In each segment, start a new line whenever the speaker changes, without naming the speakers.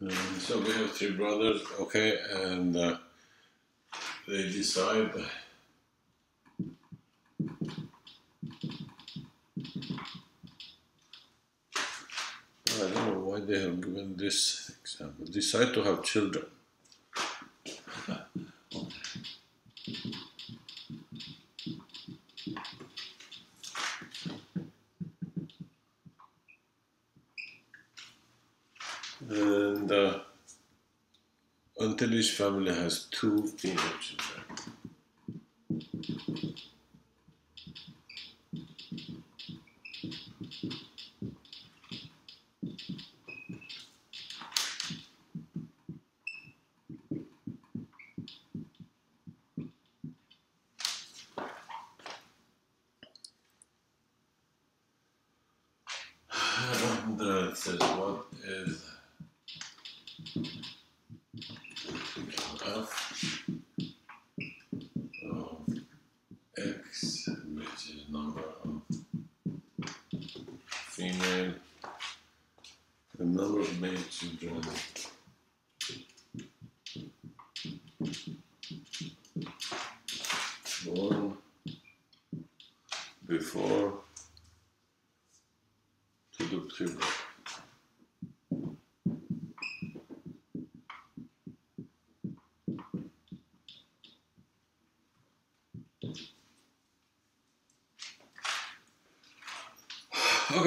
Um, so we have three brothers, okay, and uh, they decide. I don't know why they have given this example. Decide to have children. and uh, each family has two female children. And says, what is f of x, which is number of female, the number of male children born before to the puberty.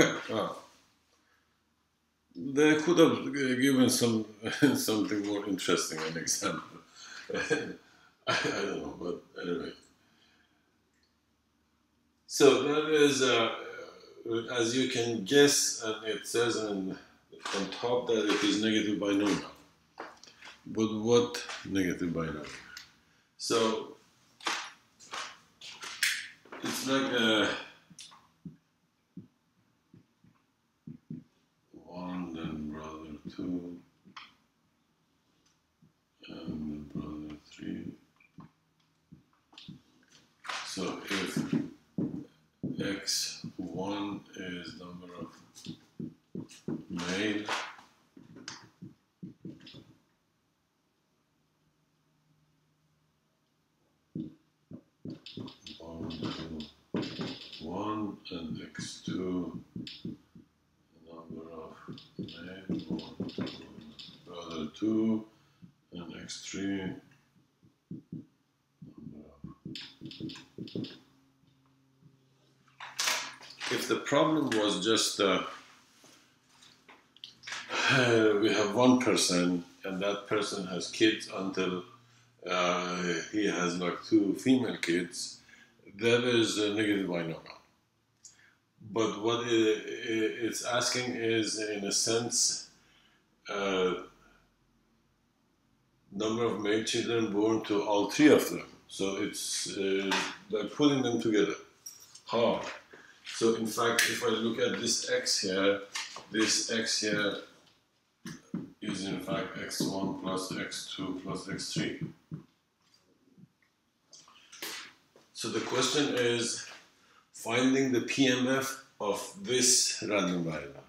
Okay. They could have given some something more interesting, an example. I, don't know, but anyway. So that is, as you can guess, and it says on, on top that it is negative binomial. But what negative binomial? So it's like a one, then brother two, and brother three. So if x1 is number of male one, and x2 number of male one, two, brother two, and x3 number of if the problem was just uh, we have one person and that person has kids until uh, he has like two female kids, that is a negative binomial. But what it, it's asking is, in a sense, uh, number of male children born to all three of them. So it's uh, like putting them together. How? So in fact, if I look at this x here, this x here is in fact x1 plus x2 plus x3. So the question is finding the PMF of this random variable,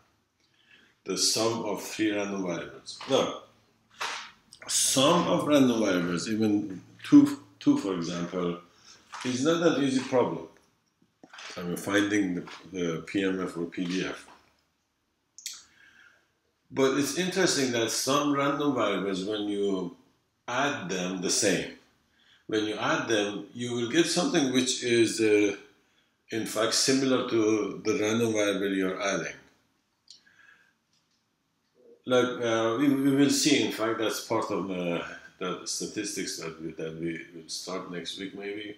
the sum of three random variables. Now, sum of random variables, even two, two for example, is not an easy problem. I mean, finding the, the PMF or PDF. But it's interesting that some random variables, when you add them, the same. When you add them, you will get something which is, uh, in fact, similar to the random variable you're adding. Like uh, we, we will see, in fact, that's part of the, the statistics that we, that we will start next week, maybe.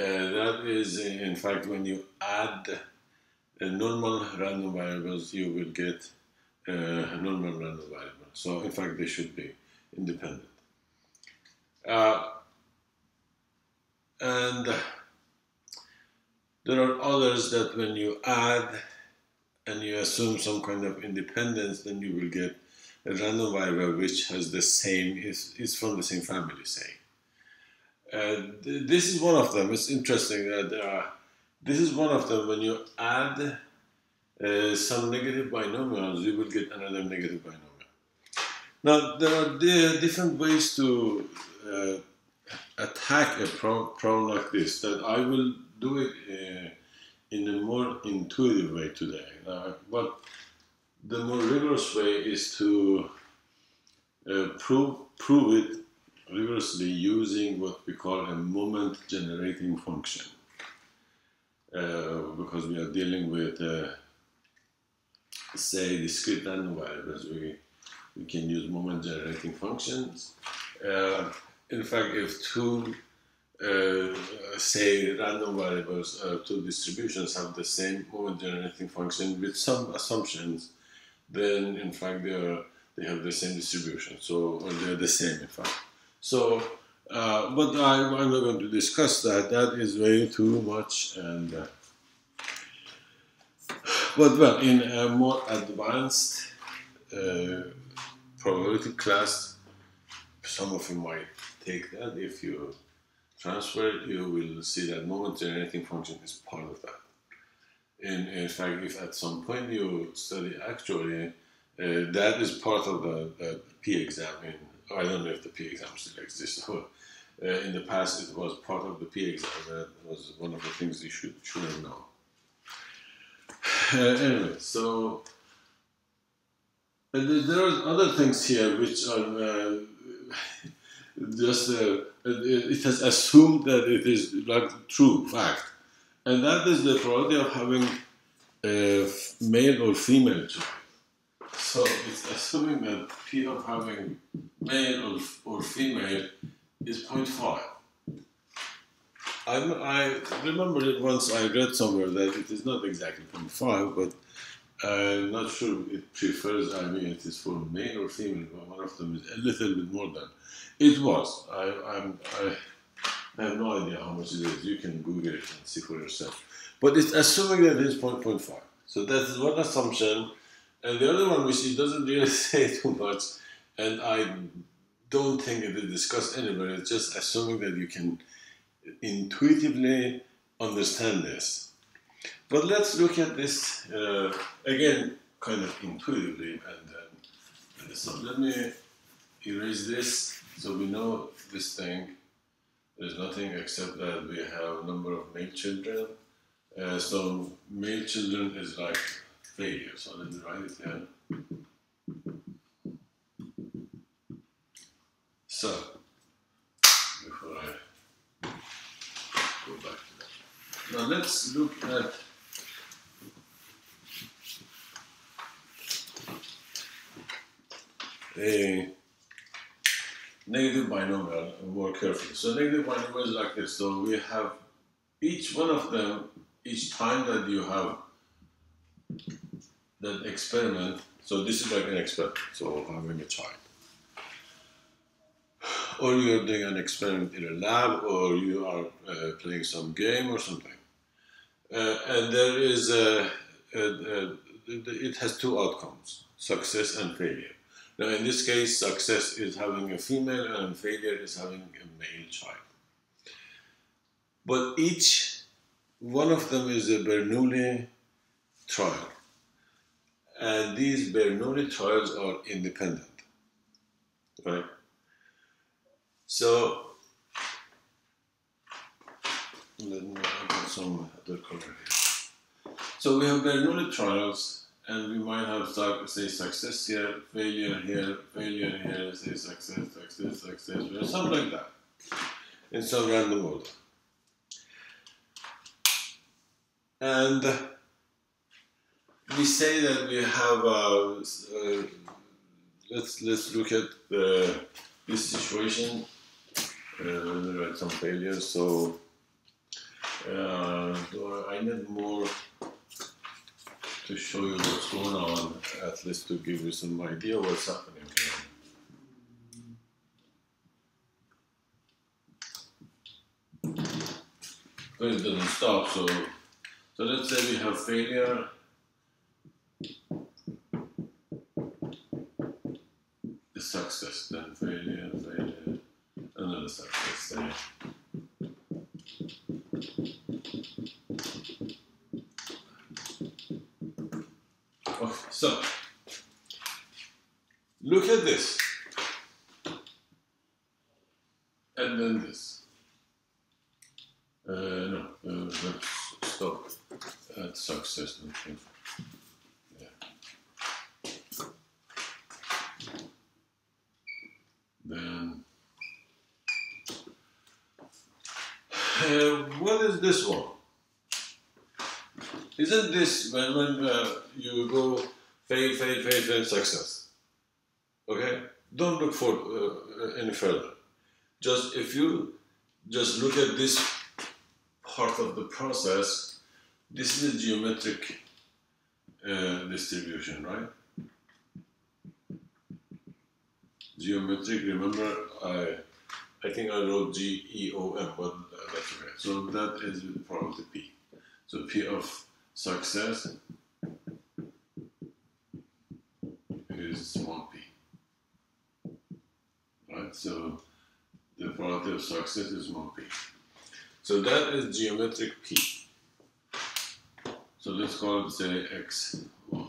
Uh, that is, in fact, when you add uh, normal random variables, you will get uh, normal random variable. So, in fact, they should be independent. Uh, and there are others that when you add and you assume some kind of independence, then you will get a random variable which has the same, is, is from the same family, say. Uh, th- this is one of them. It's interesting that uh, this is one of them. When you add uh, some negative binomials, you will get another negative binomial. Now, there are different ways to attack a problem like this that I will do it in a more intuitive way today. Uh, but the more rigorous way is to uh, prove, prove it rigorously using what we call a moment generating function. Uh, because we are dealing with, uh, say, discrete random variables, we, we can use moment generating functions. Uh, in fact, if two, uh, say, random variables, uh, two distributions have the same moment generating function with some assumptions, then in fact they are they have the same distribution. So they're the same in fact. So, uh, but I, am not going to discuss that. That is way too much. And uh, but well, in a more advanced uh, probability class, some of you might take that. If you transfer it, you will see that moment generating function is part of that. And in fact, if at some point you study actually, uh, that is part of the, the P exam. In, I don't know if the P exam still exists. uh, in the past, it was part of the P exam. That was one of the things you should should. Uh, anyway, so there are other things here which are uh, just uh, it has assumed that it is like true fact, and that is the probability of having male or female child. So it's assuming that p of having male or, or female is 0.5. I, I remember it once I read somewhere that it is not exactly 0.5, but I'm not sure it prefers, I mean, it is for male or female, one of them is a little bit more than. It was. I, I'm, I, I have no idea how much it is. You can Google it and see for yourself. But it's assuming that it is 0.5. So that is one assumption. And the other one, which doesn't really say too much, and I don't think it is discussed anywhere, it's just assuming that you can intuitively understand this. But let's look at this uh, again, kind of intuitively, and then so let me erase this so we know this thing. There's nothing except that we have a number of male children. Uh, so male children is like So let me write it here. So before I go back to that. Now let's look at a negative binomial more carefully. So negative binomial is like this. So we have each one of them, each time that you have that experiment, so this is like an experiment, so having a child. Or you're doing an experiment in a lab, or you are uh, playing some game or something. Uh, and there is a, a, a, it has two outcomes, success and failure. Now, in this case, success is having a female and failure is having a male child. But each one of them is a Bernoulli trial. And these Bernoulli trials are independent. Right? So, let me add some other color here. So we have Bernoulli trials and we might have say success here, failure here, failure here, say success, success, success, or something like that in some random order. And we say that we have uh, uh, let's let's look at the, this situation. Uh, me write some failures. So uh, I need more to show you what's going on, at least to give you some idea what's happening here. But it doesn't stop, so so let's say we have failure. Success, then failure, failure, another success eh? there. So, look at this. no, uh, let's stop at success. Okay. Yeah. Then, uh, what is this one? Isn't this when, when uh, you go fail, fail, fail, fail, success? Okay? Don't look for uh, any further. Just if you just look at this part of the process, this is a geometric uh, distribution, right? Geometric, remember, I I think I wrote G E O M, but uh, that's okay. So that is with P. So P of success is small p. Right? So the probability of success is small p. So that is geometric p. So let's call it say x1.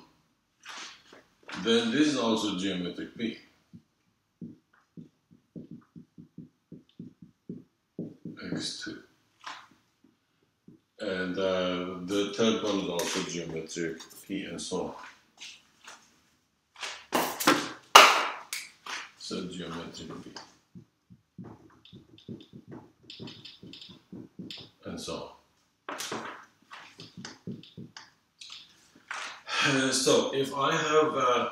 Then this is also geometric p. x2. And uh, the third one is also geometric p and so on. So geometric p. And so on. So if I have, uh,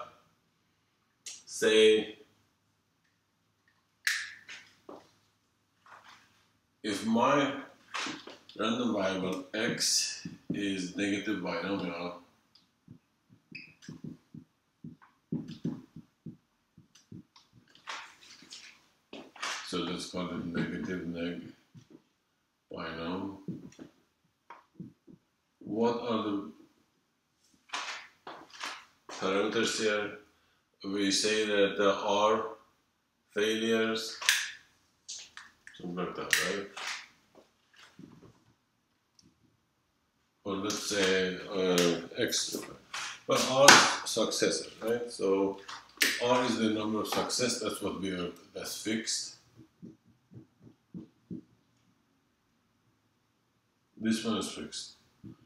say, if my random variable x is negative binomial so let's call it negative neg binom what are the parameters here? We say that there are failures. Something like that right or let's say uh, x, but R successor, right? So R is the number of success, that's what we are, that's fixed. This one is fixed.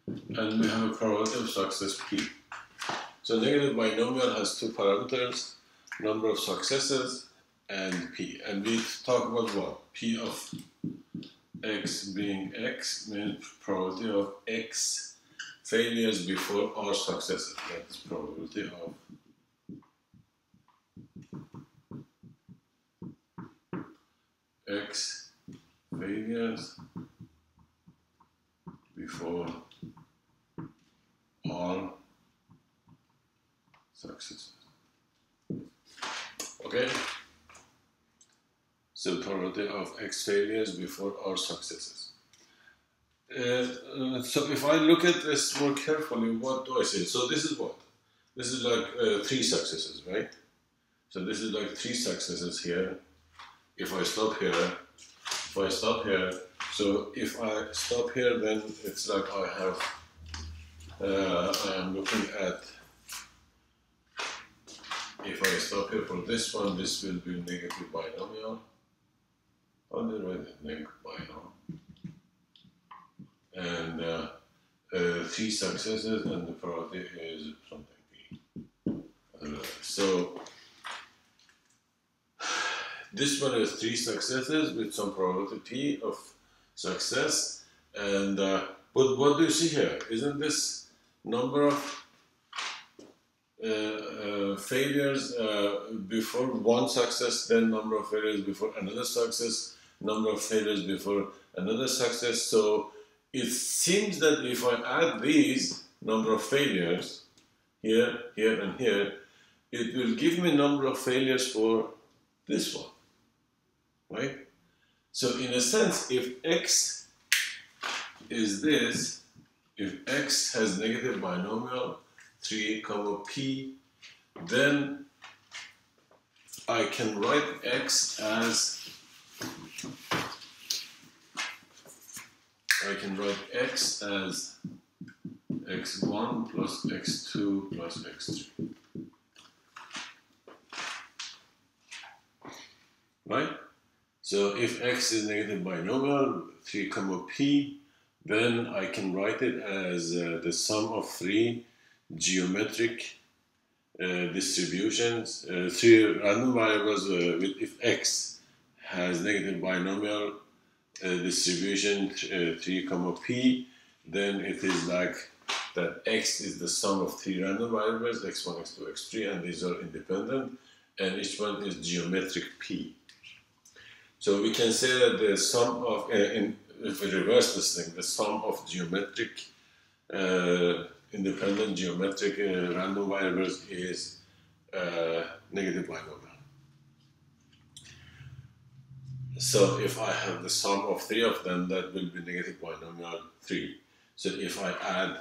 And we have a probability of success P. So negative binomial has two parameters, number of successes and P. And we talk about what? P of x being x means probability of x failures before r successes. That's probability of x failures before r successes. Okay? Of X failures before R successes. Uh, uh, so if I look at this more carefully, what do I say? So this is what? This is like uh, three successes, right? So this is like three successes here. If I stop here, if I stop here, so if I stop here, then it's like I have, uh, I am looking at, if I stop here for this one, this will be negative binomial underwrite link binomial. And uh, uh, three successes and the probability is something so this one is three successes with some probability of success. And uh, but what do you see here? Isn't this number of uh, uh, failures uh, before one success, then number of failures before another success, number of failures before another success. So it seems that if I add these number of failures here, here, and here, it will give me number of failures for this one, right? So in a sense, if x is this, if x has negative binomial 3 comma p, then I can write x as I can write x as x1 plus x2 plus x3. Right? So if x is negative binomial, 3 comma p, then I can write it as uh, the sum of three geometric uh, distributions, uh, three random variables uh, with if x has negative binomial uh, distribution uh, 3 comma p, then it is like that x is the sum of three random variables, x1, x2, x3, and these are independent, and each one is geometric p. So we can say that the sum of, uh, in, if we reverse this thing, the sum of geometric, uh, independent geometric uh, random variables is uh, negative binomial. So if I have the sum of three of them, that will be negative binomial 3. So if I add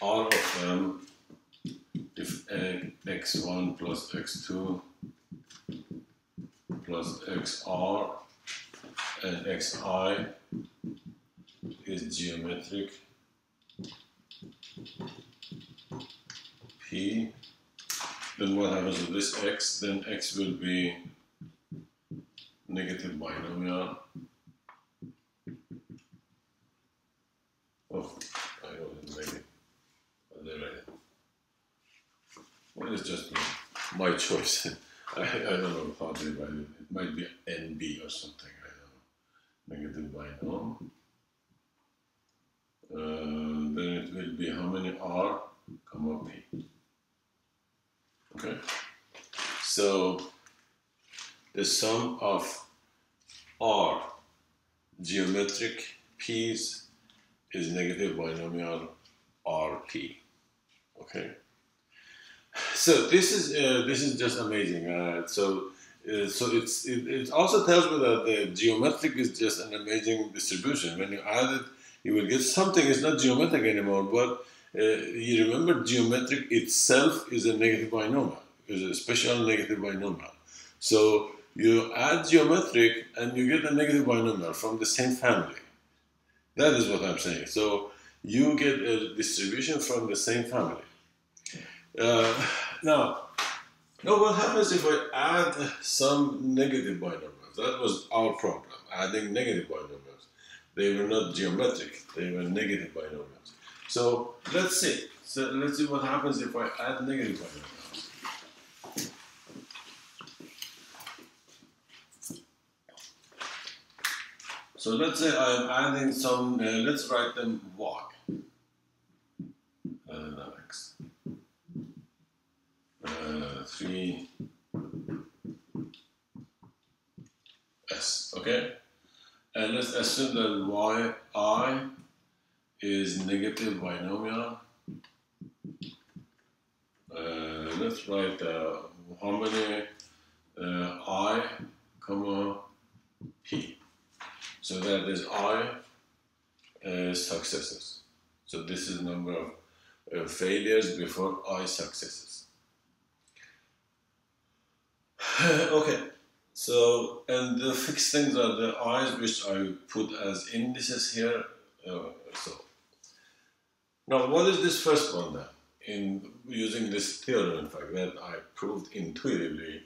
all of them, if x1 plus x2 plus xr and xi is geometric p, then what happens with this x? Then x will be negative binomial Oh, I know. But there I Well, it's just my choice. I, I don't know how to divide it. It might be NB or something. I don't know. Negative binomial. Uh, then it will be how many R, comma P. Okay. So the sum of R geometric P's is negative binomial RP. Okay. So this is uh, this is just amazing. Uh, so uh, so it's it, it, also tells me that the geometric is just an amazing distribution. When you add it, you will get something. It's not geometric anymore, but uh, you remember geometric itself is a negative binomial. Is a special negative binomial. So you add geometric and you get a negative binomial from the same family. That is what I'm saying. So you get a distribution from the same family. Uh, now, now what happens if I add some negative binomials? That was our problem, adding negative binomials. They were not geometric, they were negative binomials. So let's see. So let's see what happens if I add negative binomials. So let's say I'm adding some, uh, let's write them walk. Uh, x. Uh, 3 s, okay? And let's assume that y i is negative binomial. Uh, let's write uh, how many uh, i comma p. So that is I uh, successes. So this is the number of uh, failures before I successes. okay, so and the fixed things are the i's which I put as indices here. Uh, so now what is this first one then? In using this theorem, in fact, that I proved intuitively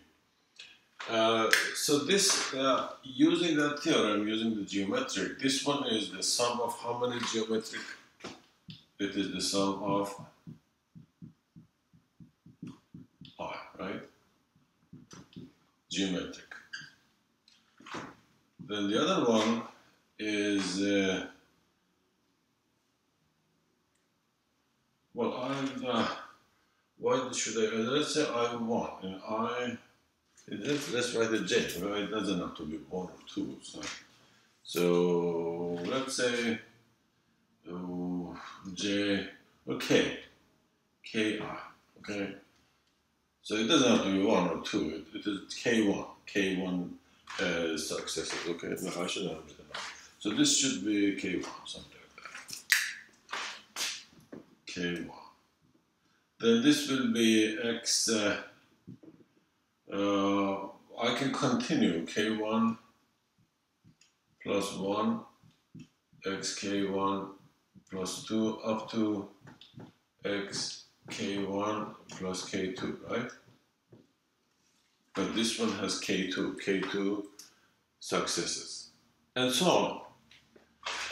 uh, so this, uh, using that theorem, using the geometric, this one is the sum of how many geometric? It is the sum of i, right? Geometric. Then the other one is, uh, well, I, uh, why should I, let's say I want, and I, Let's, let's write a j. Well, it doesn't have to be one or two. So, so let's say oh, j, okay, ki, okay. So it doesn't have to be one or two. It, it is k1, k1 uh, successes. Okay, no, I should have written that. So this should be k1, something like that. k1. Then this will be x. Uh, uh, I can continue k1 plus 1 xk1 plus 2 up to xk1 plus k2, right? But this one has k2, k2 successes, and so on.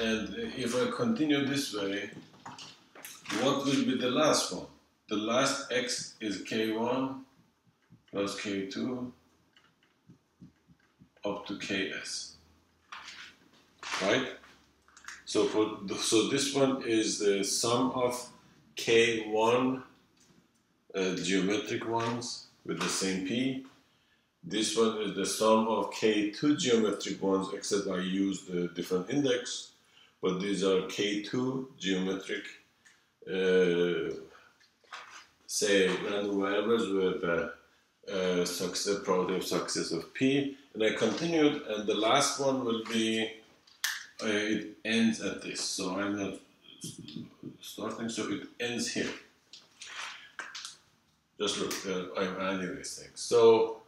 And if I continue this way, what will be the last one? The last x is k1 plus k2 up to ks. Right? So for the, so this one is the sum of k1 uh, geometric ones with the same p. This one is the sum of k2 geometric ones, except I use the different index. But these are k2 geometric, uh, say, random variables with a uh, success probability of success of p. And I continued, and the last one will be uh, it ends at this. So I'm not starting, so it ends here. Just look, uh, I'm adding these things. So,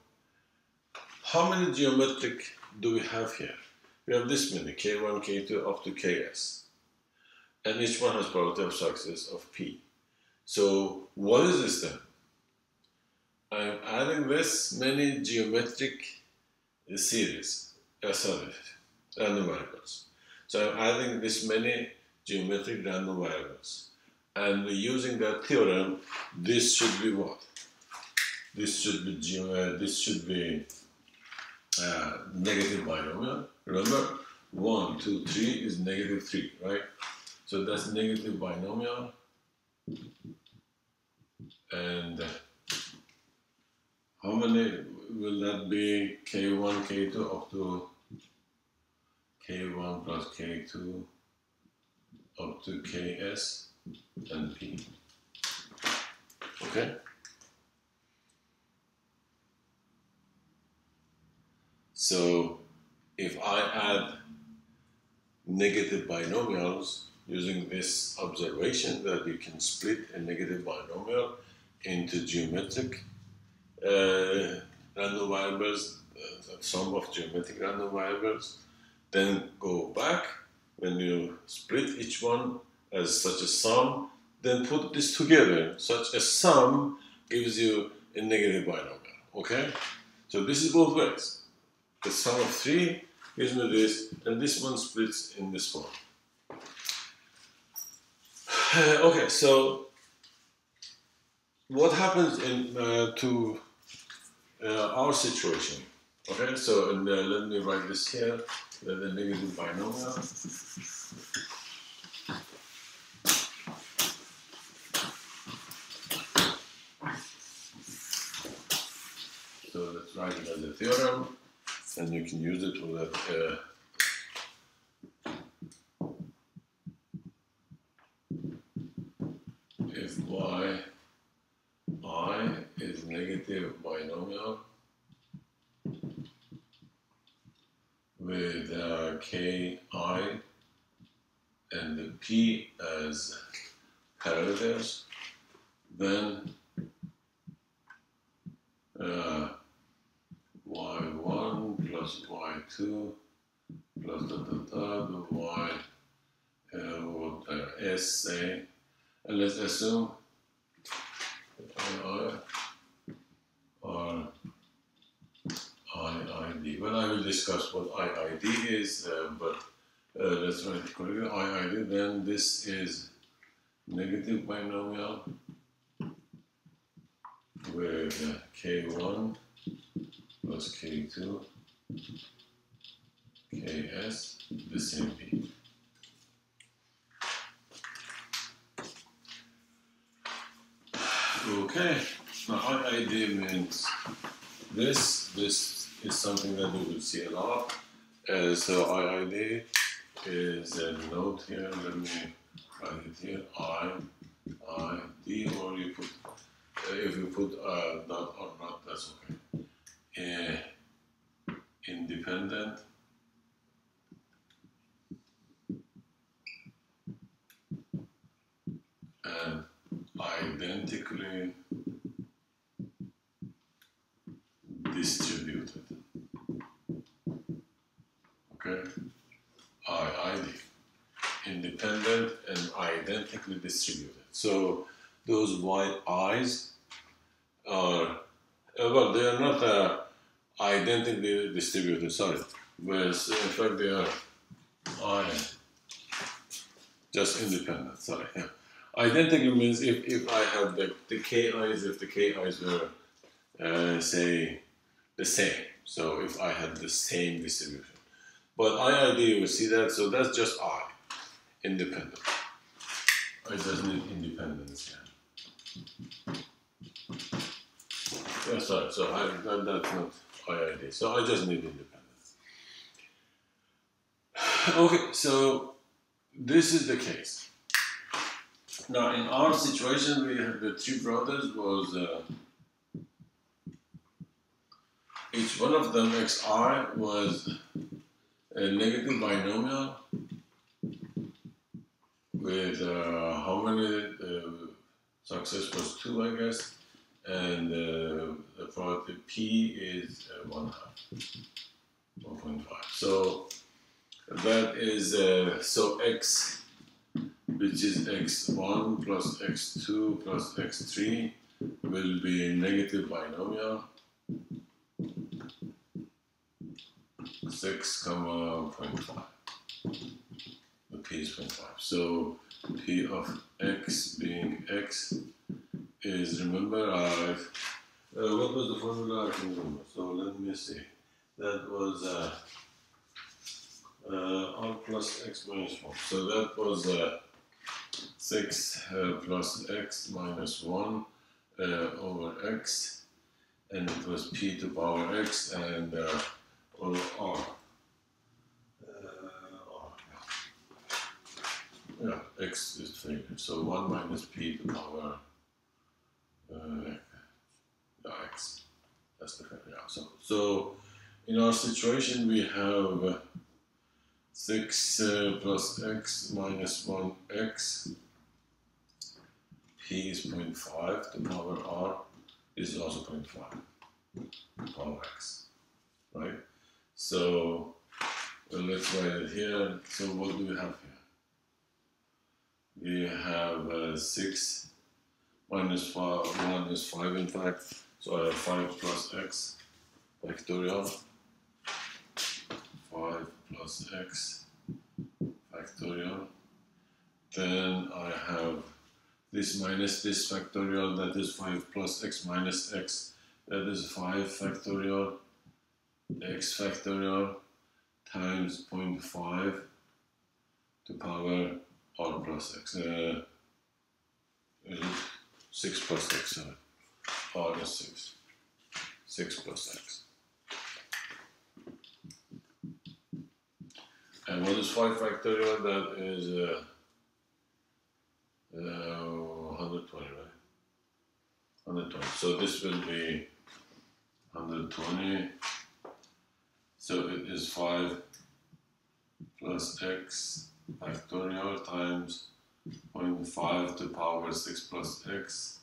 how many geometric do we have here? We have this many, k1, k2, up to ks. And each one has probability of success of p. So, what is this then? I'm adding this many geometric series, uh, sorry, random variables. So I'm adding this many geometric random variables. And using that theorem, this should be what? This should be uh, this should be uh, negative binomial. Remember, one, two, three is negative three, right? So that's negative binomial. And how many will that be? K1, K2 up to K1 plus K2 up to Ks and P. Okay? So if I add negative binomials using this observation that you can split a negative binomial into geometric uh, random variables, uh, sum of geometric random variables, then go back when you split each one as such a sum, then put this together. Such a sum gives you a negative binomial. Okay? So this is both ways. The sum of three gives me this, and this one splits in this form. okay, so what happens in uh, to uh, our situation? Okay, so and, uh, let me write this here the, the negative binomial. So let's write it as a theorem, and you can use it with that. Uh, if y i is negative binomial with uh, ki and the p as parameters, then uh, y1 plus y2 plus da da da the y uh, what uh, s say, and let's assume i are IID. Well, I will discuss what IID is, uh, but uh, let's write it correctly. IID, then this is negative binomial with uh, K1 plus K2 Ks, the same P. Okay, now IID means this, this is something that we will see a lot. Uh, so IID is a note here. Let me write it here. I, I, D, or you put, uh, if you put uh, dot or not, that's okay. Uh, independent. And identically distributed. Okay? IID. Independent and identically distributed. So those y i's are, uh, well, they are not uh, identically distributed, sorry. But in fact, they are I just independent. Sorry. Identical means if, if I have the, the KIs, if the KIs were, uh, say, the same. So if I had the same distribution. But IID, will see that, so that's just I, independent. I just need independence here. Yeah, sorry, so I, that, that's not IID. So I just need independence. Okay, so this is the case. Now, in our situation, we have the three brothers was uh, each one of them xi was a negative binomial with uh, how many uh, success was two, I guess, and uh, the probability p is uh, one half, one point five. So that is uh, so x, which is x1 plus x2 plus x3 will be a negative binomial. 6 comma 0.5 the p is 0.5 so p of x being x is remember I've uh, what was the formula I can remember? So let me see. That was uh, uh, r plus x minus 1. So that was uh, 6 uh, plus x minus 1 uh, over x, and it was p to power x and uh, over r. Uh, r. Yeah, x is 3. So 1 minus p to the power x. That's the yeah. So, so in our situation we have 6 uh, plus x minus 1x p is 0.5 the power r is also 0.5 The power x right so let's write it here. So what do we have here? We have uh, 6 minus 5 1 is 5 in fact. So I have 5 plus x factorial. 5 plus x factorial. Then I have this minus this factorial, that is 5 plus x minus x, that is 5 factorial, x factorial times 0.5 to power r plus x. Uh, 6 plus x, r is 6. 6 plus x. And what is 5 factorial? That is uh, uh, 120, right? 120. So this will be 120. So it is 5 plus x factorial times 0.5 to the power 6 plus x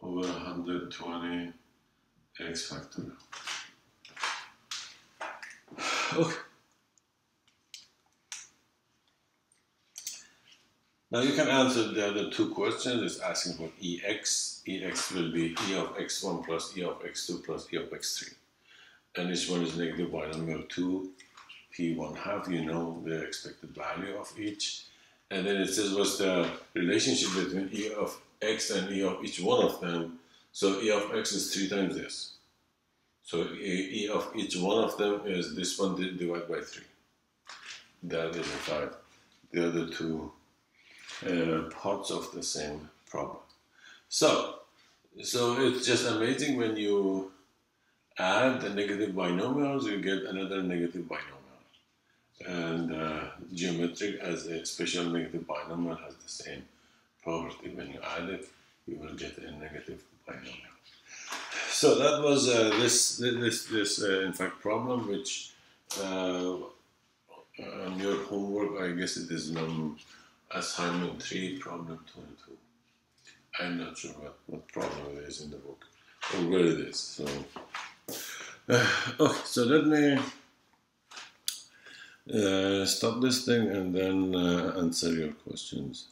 over 120 x factorial. Okay. Now you can answer the other two questions. It's asking for EX. EX will be E of x1 plus E of x2 plus E of x3. And this one is negative binomial 2, P1 half. You know the expected value of each. And then it says what's the relationship between E of x and E of each one of them. So E of x is 3 times this. So E of each one of them is this one divided by 3. That is in fact the other two uh, parts of the same problem. So, so it's just amazing when you add the negative binomials, you get another negative binomial. And uh, geometric as a special negative binomial has the same property. When you add it, you will get a negative binomial. So that was uh, this this this uh, in fact problem which uh, on your homework I guess it is number assignment 3, problem 22. I'm not sure what, what problem it is in the book or where it is. So, uh, okay, so let me uh, stop this thing and then uh, answer your questions.